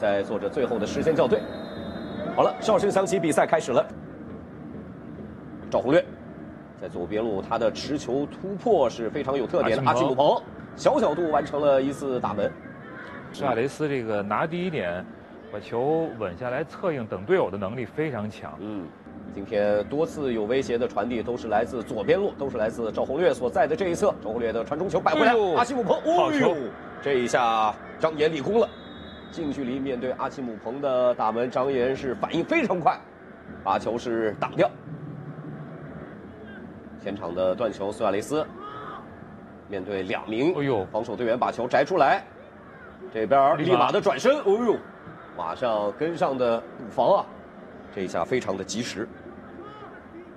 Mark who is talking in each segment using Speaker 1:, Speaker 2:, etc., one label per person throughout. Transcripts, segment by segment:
Speaker 1: 在做着最后的时间校对。好了，哨声响起，比赛开始了。赵宏略在左边路，他的持球突破是非常有特点的。阿基姆彭小角度完成了一次打门。
Speaker 2: 施亚雷斯这个拿第一点，把球稳下来策应等队友的能力非常强。
Speaker 1: 嗯，今天多次有威胁的传递都是来自左边路，都是来自赵宏略所在的这一侧。赵宏略的传中球摆回来，阿西姆彭，
Speaker 2: 好球！
Speaker 1: 这一下张岩立功了。近距离面对阿奇姆彭的打门，张岩是反应非常快，把球是挡掉。前场的断球，苏亚雷斯面对两名哎呦防守队员把球摘出来，这边立马的转身，哎呦，马上跟上的补防啊，这一下非常的及时。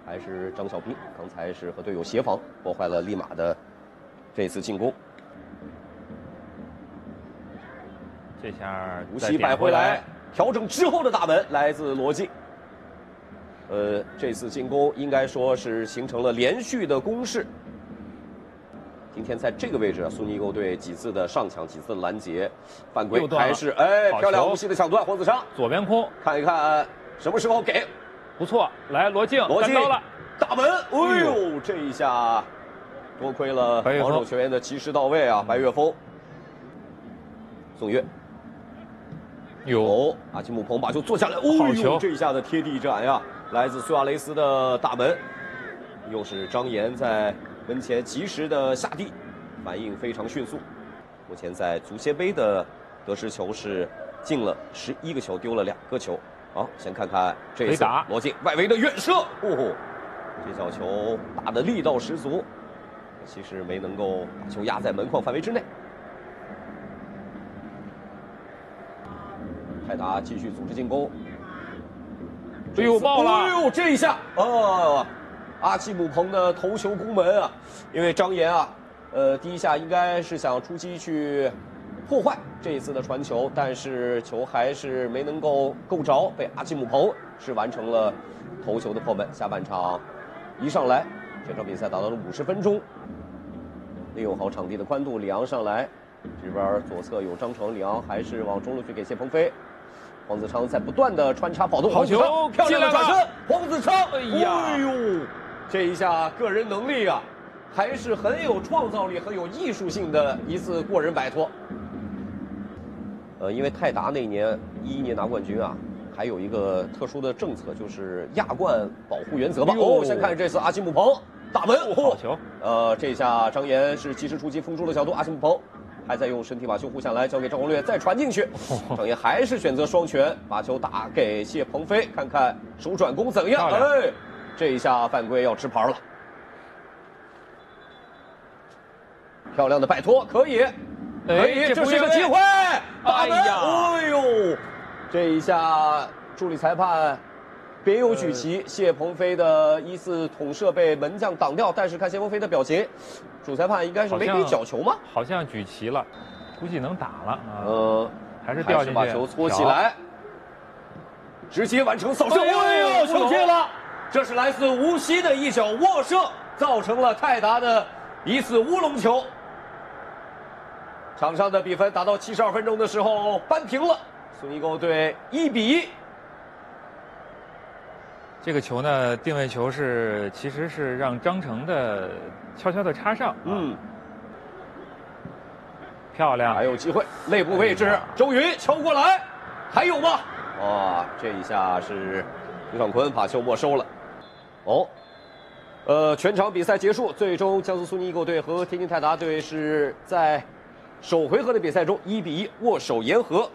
Speaker 1: 还是张小斌，刚才是和队友协防，破坏了立马的这次进攻。
Speaker 2: 这下
Speaker 1: 无锡摆回来，调整之后的大门来自罗晋。呃，这次进攻应该说是形成了连续的攻势。今天在这个位置，苏宁易购队几次的上抢，几次的拦截，犯规还是哎漂亮无锡的抢断，黄子昌
Speaker 2: 左边空，
Speaker 1: 看一看什么时候给，
Speaker 2: 不错，来罗静，
Speaker 1: 罗静
Speaker 2: 了，
Speaker 1: 大门，哎呦，这一下多亏了防守球员的及时到位啊，白岳峰，宋岳。有阿基姆彭把球坐下来，
Speaker 2: 哦呦，
Speaker 1: 这一下的贴地斩呀，来自苏亚雷斯的大门，又是张岩在门前及时的下地，反应非常迅速。目前在足协杯的得失球是进了十一个球，丢了两个球。好，先看看这一次罗晋外围的远射，哦，这脚球打的力道十足，其实没能够把球压在门框范围之内。泰达继续组织进攻，
Speaker 2: 哎呦爆了！
Speaker 1: 哎呦这一下，哦，阿基姆彭的头球攻门啊！因为张岩啊，呃，第一下应该是想出击去破坏这一次的传球，但是球还是没能够够着，被阿基姆彭是完成了头球的破门。下半场一上来，这场比赛打到了五十分钟，利用好场地的宽度，里昂上来，这边左侧有张成，李昂还是往中路去给谢鹏飞。黄子昌在不断的穿插跑动，
Speaker 2: 好球，
Speaker 1: 漂亮的转身，黄子昌，哎呀，哎呦，这一下个人能力啊，还是很有创造力、很有艺术性的一次过人摆脱。呃，因为泰达那年一一年拿冠军啊，还有一个特殊的政策，就是亚冠保护原则吧。哦，先看这次阿基姆彭打门，
Speaker 2: 好球。
Speaker 1: 呃，这下张岩是及时出击封住了角度，阿基姆彭。还在用身体把球护下来，交给赵宏略，再传进去。张岩还是选择双拳，把球打给谢鹏飞，看看手转攻怎样？哎，这一下犯规要吃牌了。漂亮的摆脱，可以，可以，这是一个机会。哎呀，哎呦，这一下助理裁判。别有举旗，谢鹏飞的一次捅射被门将挡掉，但是看谢鹏飞的表情，主裁判应该是没给角球吗？
Speaker 2: 好像举旗了，估计能打了。
Speaker 1: 呃，
Speaker 2: 还是掉进去，
Speaker 1: 把球搓起来，直接完成扫射。哎呦，球进了！这是来自无锡的一脚卧射，造成了泰达的一次乌龙球。场上的比分打到七十二分钟的时候扳平了，苏尼沟队一比一。
Speaker 2: 这个球呢，定位球是，其实是让张成的悄悄的插上，嗯，漂亮，
Speaker 1: 还有机会，内部位置，周云敲过来，还有吗？哇，这一下是刘尚坤把球没收了，哦，呃，全场比赛结束，最终江苏苏宁易购队和天津泰达队是在首回合的比赛中一比一握手言和。